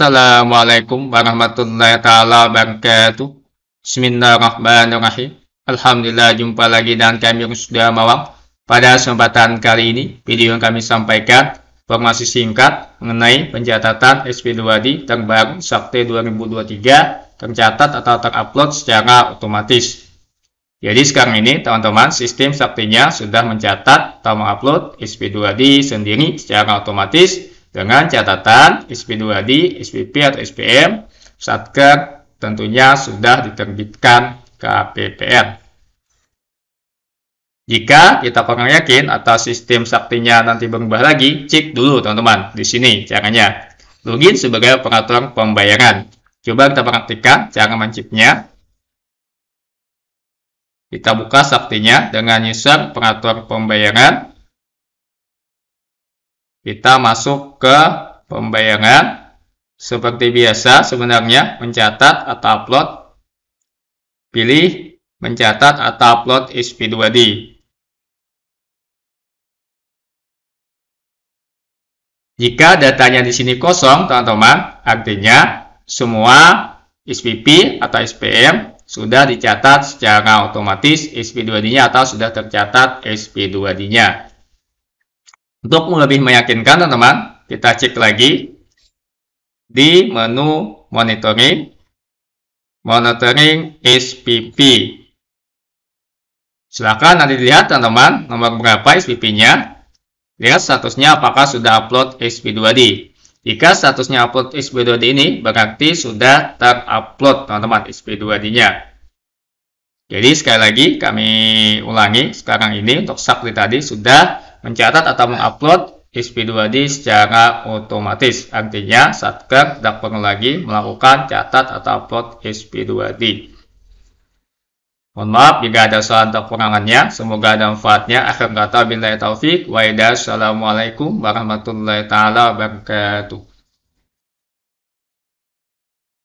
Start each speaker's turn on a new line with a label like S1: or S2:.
S1: Assalamualaikum warahmatullahi taala wabarakatuh. Bismillahirrahmanirrahim. Alhamdulillah jumpa lagi dengan kami sudah Mawang. Pada kesempatan kali ini, video yang kami sampaikan informasi singkat mengenai pencatatan SP2D terbaru Sakti 2023 tercatat atau terupload secara otomatis. Jadi sekarang ini teman-teman sistem saktinya sudah mencatat atau mengupload SP2D sendiri secara otomatis dengan catatan SP2D, SPP atau SPM, Satker tentunya sudah diterbitkan KPPN. Jika kita kurang yakin atau sistem saktinya nanti berubah lagi, cek dulu teman-teman di sini caranya. Login sebagai pengaturan pembayaran. Coba kita praktikkan cara mencipnya. Kita buka saktinya dengan user pengaturan pembayaran kita masuk ke pembayaran seperti biasa sebenarnya mencatat atau upload. Pilih mencatat atau upload SP2D jika datanya di sini kosong teman-teman artinya semua SPP atau SPM sudah dicatat secara otomatis SP2D-nya atau sudah tercatat SP2D-nya untuk lebih meyakinkan teman-teman, kita cek lagi di menu monitoring, monitoring SPP. Silakan nanti dilihat teman-teman nomor berapa SPP-nya. Lihat statusnya apakah sudah upload SP2D. Jika statusnya upload SP2D ini berarti sudah terupload teman-teman SP2D-nya. Jadi sekali lagi kami ulangi sekarang ini untuk sakti tadi sudah mencatat atau mengupload SP2D secara otomatis. Artinya, Satker tidak perlu lagi melakukan catat atau upload SP2D. Mohon maaf jika ada salah atau kekurangannya. Semoga ada manfaatnya. Akhir kata, bila taufik. Wa Assalamualaikum warahmatullahi wabarakatuh.